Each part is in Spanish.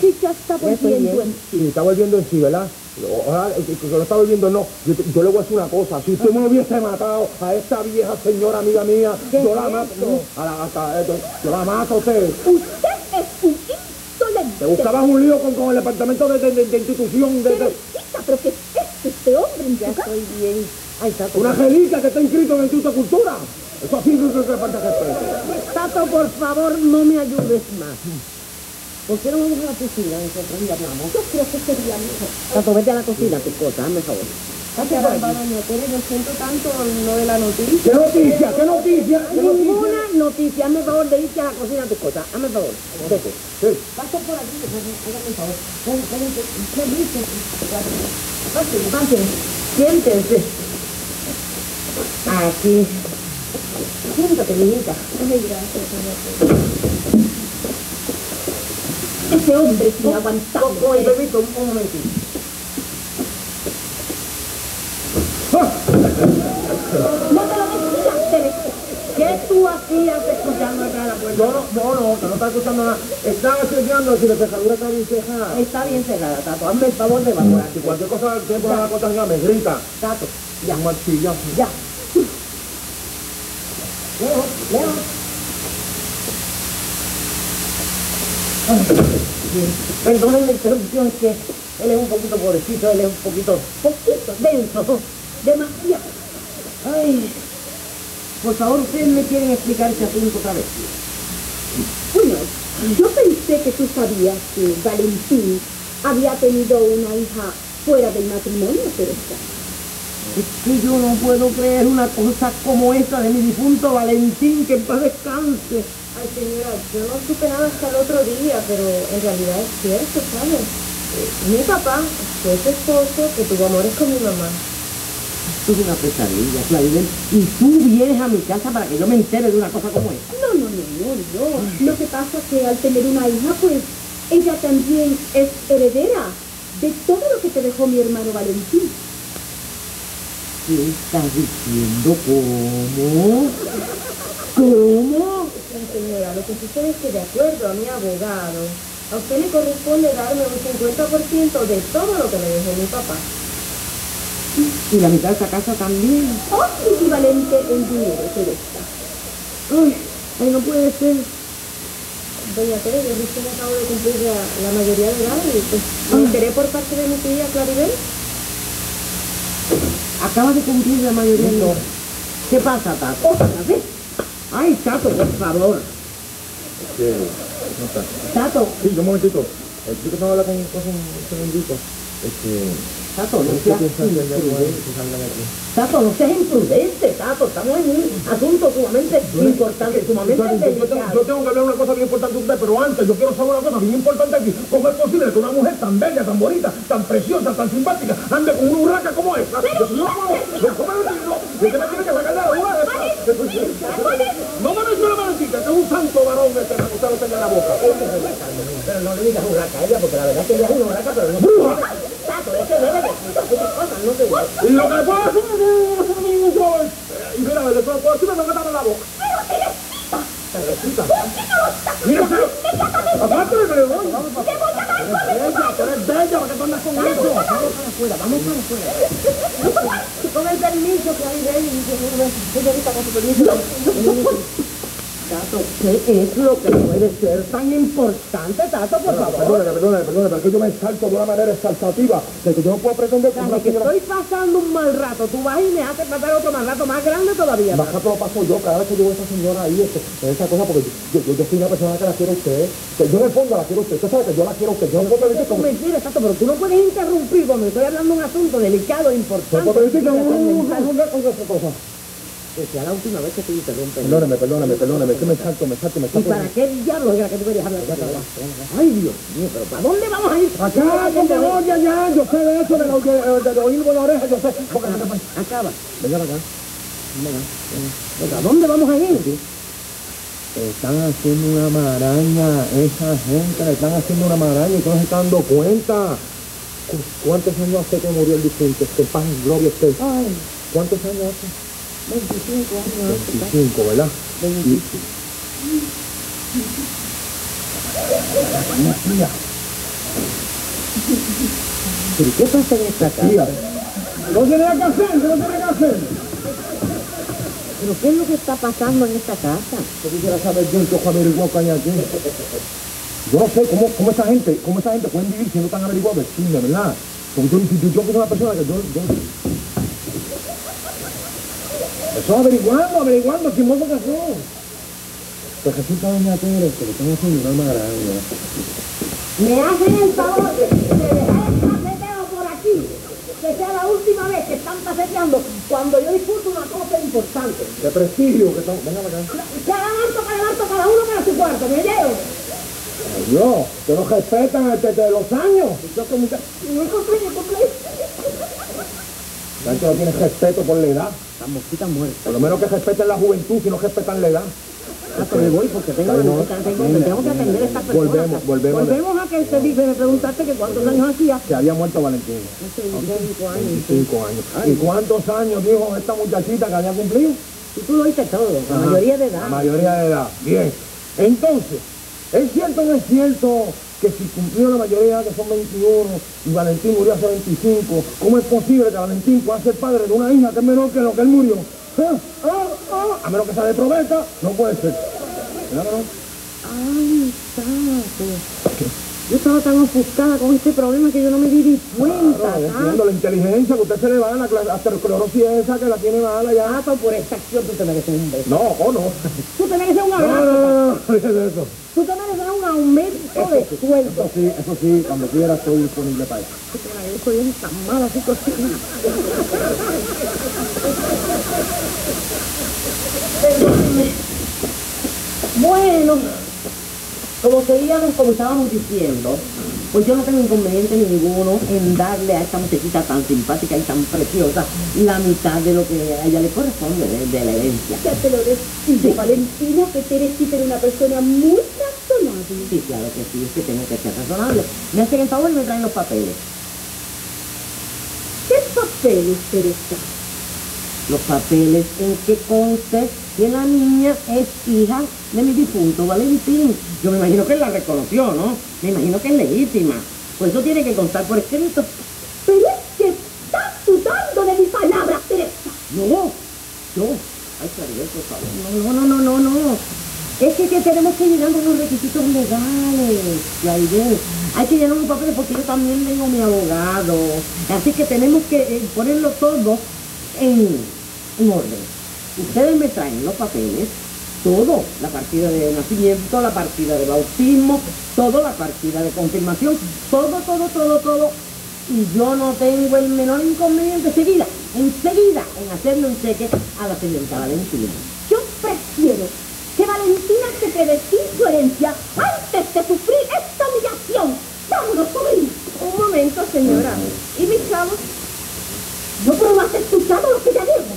que ya está volviendo en sí. Sí, está volviendo en sí, ¿verdad? Ojalá, que, que lo está volviendo, no. Yo, te- yo le voy a decir una cosa. Si usted me hubiese matado a esta vieja señora amiga mía, ¿Qué yo la mato. A la, hasta, eh, yo la mato a usted. Usted es un insolente. Te buscabas un lío con, con el departamento de, de, de- de institución de, de- pero ¿qué es este hombre en Ya estoy bien. Ay, Tato. una angelita que está inscrito en el Instituto de Cultura. Eso sí que que falta respeto. Tato, por favor, no me ayudes más. ¿Por qué no vamos a la cocina nosotros y hablamos? Yo creo que sería mejor. Tato, vete a la cocina, tus cosas, hazme favor. Gracias, yo siento tanto lo de la noticia. ¿Qué noticia? ¿Qué noticia? Ninguna noticia, hazme favor de irte a la cocina tus cosas, hazme favor. Vete. Sí. Pasa por aquí, hágame favor. Ven, ven, ven. Pasen, pasen. Siéntense. Aquí. Siéntate, niñita. Ay, gracias, doña Tere. Ese hombre es inaguantable. Oye, bebito, un, un momentito. No te lo Teresita. ¿Qué tú hacías escuchando acá a la puerta? Yo no, no, no, no está escuchando nada. Estaba chequeando si la cerradura está bien cerrada. Está bien cerrada, Tato. Hazme el favor de evacuar. Si cualquier cosa al tiempo de la me grita. Tato, ya, Un martillazo. ya. Leo, Leo. Bien. Perdonen la interrupción, que él es un poquito pobrecito, él es un poquito, poquito denso, demasiado. Ay, por favor, ustedes me quieren explicar ese asunto otra vez. Bueno, yo pensé que tú sabías que Valentín había tenido una hija fuera del matrimonio, Teresa. Es que yo no puedo creer una cosa como esta de mi difunto Valentín, que en paz descanse. Ay, señora, yo no supe nada hasta el otro día, pero en realidad es cierto, ¿sabes? Eh, Mi papá fue ese esposo que tuvo amores con mi mamá. Esto es una pesadilla, Claribel. Y tú vienes a mi casa para que yo me entere de una cosa como esta. No, no, no, no, no. Lo que pasa es que al tener una hija, pues ella también es heredera de todo lo que te dejó mi hermano Valentín. ¿Qué estás diciendo? ¿Cómo? ¿Cómo? Señora, lo que sucede es que de acuerdo a mi abogado, a usted le corresponde darme un 50% de todo lo que me dejó mi papá. Y la mitad de esa casa también. O equivalente en dinero, Teresa. Ay, ay, no puede ser. Doña Tere, yo recién acabo de cumplir la, la mayoría de edad y pues me enteré por parte de mi tía Claribel. Acabas de cumplir la mayoría de edad. ¿Qué pasa, Tato? Otra vez. Ay, Tato, por favor. ¿Qué? No está. Tato, Sí, yo un momentito. El chico estaba hablando con, con un segundito. Este. Tato, no ¿Qué seas de imprudente. Tato, no seas imprudente, Tato. Estamos en un asunto sumamente importante, sumamente Yo tengo, delicado. yo tengo que hablar una cosa bien importante de usted, pero antes yo quiero saber una cosa bien importante aquí. ¿Cómo es posible que una mujer tan bella, tan bonita, tan preciosa, tan simpática, ande con una urraca como esta? Yo- No, no, no, ¿cómo me? ¿De tiene que sacar de la duda? No me mencione Valentina, que es un santo varón este que usted lo tenga en la boca. Pero no le digas hurraca a ella, porque la verdad es que ella es una hurraca, pero no ¡Bruja! Tato, ese debe de esas cosas, no Y lo que puedo hacer es... Me que tapar la boca. Teresita. Mira, pero... Aparte de que le doy. Vamos para Bella, tú. Vamos para afuera, vamos para afuera. Con el permiso, Claribel, y señorita, con su permiso. Tato, ¿qué es lo que puede ser tan importante, Tato, por favor? Perdóname, perdóname, perdóname, pero es que yo me exalto de una manera exaltativa, de que yo no puedo pretender que una que señora... estoy pasando un mal rato, tú vas y me haces pasar otro mal rato más grande todavía. Más rato lo paso yo cada vez que veo a esa señora ahí, este, esa cosa, porque yo, yo, yo soy una persona que la quiere a usted, que yo en el fondo la quiero a usted, usted sabe que yo la quiero a usted, yo no puedo permitir Es como... mentira, Tato, pero tú no puedes interrumpir cuando estoy hablando de un asunto delicado e importante. No puedo permitir que una cosa, esa cosa. Que sea la última vez que te interrumpen. Perdóneme, perdóneme, perdóneme, es que me exalto, me exalto, me ¿Y exalto. para qué diablos era que tú querías hablar? Ay, Dios mío, pero ¿para dónde vamos a ir? Acá, con memoria ya, yo sé de eso, de lo que, eh, de oír con la oreja, yo sé. Acaba. venga para acá. Venga, Venga, ¿a dónde vamos a ir? Están haciendo una maraña, esa gente le están haciendo una maraña y no se están dando cuenta. ¿Cu- ¿Cuántos años hace que murió el difunto? Que en paz y gloria esté. ¿Cuántos años hace? 25 años. 25, ¿verdad? Y- Mira, ¿Pero qué pasa en esta casa? Tía, no tenía que hacer, no tenía que hacer. ¿Pero qué es lo que está pasando en esta casa? Yo quisiera saber yo, yo averiguado que hay aquí. Yo no sé cómo, cómo esa gente, cómo esa gente pueden vivir siendo tan averiguados de cine, ¿verdad? Porque yo, yo, yo soy una persona que yo, yo... Eso averiguando, averiguando, ¿quién que son? Pues resulta doña Tere que le haciendo una maraña. Me hacen el favor de dejar el cafeteo por aquí. Que sea la última vez que están cafeteando cuando yo discuto una cosa importante. De prestigio que están... Venga acá. Que hagan harto, hagan harto cada uno para su cuarto, ¿me llevo? Dios, que no respetan el de los años. Yo como. No cumplí, no cumplí. Gente no tiene respeto por la edad. La mosquita muerta. Por lo menos que respeten la juventud, si no respetan la edad. Ah, pero me voy porque tengo, Ay, no. tengo, tengo- tengo que atender a estas personas. Volvemos, volvemos. Volvemos a que usted dice, me preguntaste que cuántos años hacía. Que había muerto Valentín. Hace 25 años. 25 años. ¿Y cuántos años dijo esta muchachita que había cumplido? Y tú lo oíste todo, la mayoría de La edad. mayoría de edad. Bien. Entonces, ¿es cierto o no es cierto que si cumplió la mayoría que son 21, y Valentín murió hace 25, ¿cómo es posible que Valentín pueda ser padre de una hija que es menor que lo que él murió? ¿Ah? ¿Ah? ¿Ah? A menos que sea de probeta, no puede ser. ¿Verdad no? Ay, tato. Yo estaba tan ofuscada con este problema que yo no me di cuenta. Claro, entiendo la inteligencia que usted se le va a la aterosclerosis esa que la tiene mala ya. Tato, por esta acción tú te mereces un beso. No, o no. Tú te mereces un No, abrazo. no, no, no, olvídese de eso. Tú te mereces un aumento de sueldo. Eso sí, eso sí, cuando quiera estoy disponible para eso. Te agradezco bien tan mala. Perdónenme. Bueno, como seguíamos, como estábamos diciendo, pues yo no tengo inconveniente ninguno en darle a esta muchachita tan simpática y tan preciosa la mitad de lo que a ella le corresponde de, de la herencia. Ya te lo decía, Valentina, que Teresita era una persona muy Sí, claro que sí, es que tengo que ser razonable. Me hacen el favor y me traen los papeles. ¿Qué papeles, Teresa? los papeles en que conste que la niña es hija de mi difunto Valentín. Yo me imagino que la reconoció, ¿no? Me imagino que es legítima. Pues eso tiene que constar por escrito. Pero es que estás dudando de mi palabra, Teresa. No, yo. Ay, Claribel, por favor. No, no, no, no, no. Es que, tenemos que llenar los requisitos legales, Claribel. Hay que llenar los papeles porque yo también tengo mi abogado. Así que tenemos que eh, ponerlo todo en, en orden. Ustedes me traen los papeles, todo, la partida de nacimiento, la partida de bautismo, todo, la partida de confirmación, todo, todo, todo, todo. Y yo no tengo el menor inconveniente enseguida, enseguida, en hacerle un cheque a la señorita Valentina. Yo prefiero Valentina se quede sin su herencia antes de sufrir esta humillación. Vámonos, sobrina. Un momento, señora. ¿Y mis chavos? No, pero no has escuchado lo que ya digo.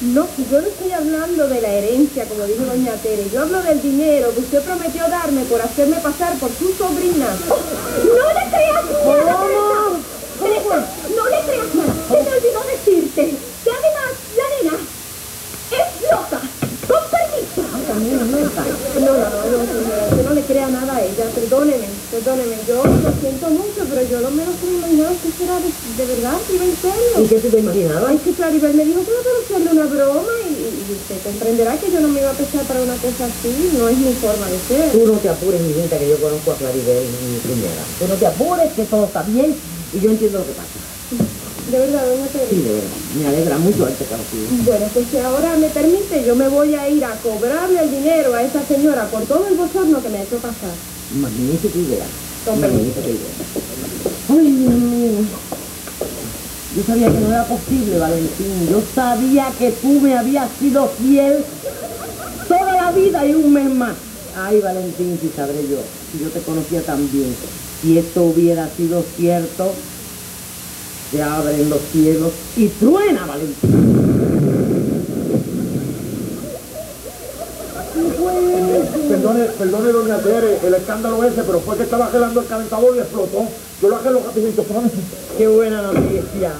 No, yo no estoy hablando de la herencia, como dijo doña Tere. Yo hablo del dinero que usted prometió darme por hacerme pasar por su sobrina. No le creas nada, ¿Cómo? Teresa. Teresa, no le creas nada. Se me olvidó decirte que además la nena es loca. Con permiso. Es loca. No, no, no, no, no le crea nada a ella. Perdóneme, perdóneme. Yo lo siento mucho, pero yo lo menos que me imaginaba es que esto era de, de verdad, que iba en ¿Y serio. qué te imaginabas? Ay, que Claribel me dijo que era para hacerle una broma y, y usted comprenderá que yo no me iba a prestar para una cosa así. No es mi forma de ser. Tú no te apures, mi gente, que yo conozco a Claribel, mi primera. Tú no te apures, que todo está bien y yo entiendo lo que pasa. De verdad, doña Tere. Sí, de verdad. Me alegra mucho haberte conocido. Bueno, pues si ahora me permite, yo me voy a ir a cobrarle el dinero a esa señora por todo el bochorno que me ha hecho pasar. Magnífica idea. Con Magnífica idea. Ay, Dios mío. Yo sabía que no era posible, Valentín. Yo sabía que tú me habías sido fiel toda la vida y un mes más. Ay, Valentín, si sabré yo, si yo te conocía tan bien, si esto hubiera sido cierto, se abren los cielos y truena, Valentín. Perdone, perdone, doña Tere, el escándalo ese, pero fue que estaba gelando el calentador y explotó. Yo lo arreglo rapidito, ¿sabes? Qué buena noticia.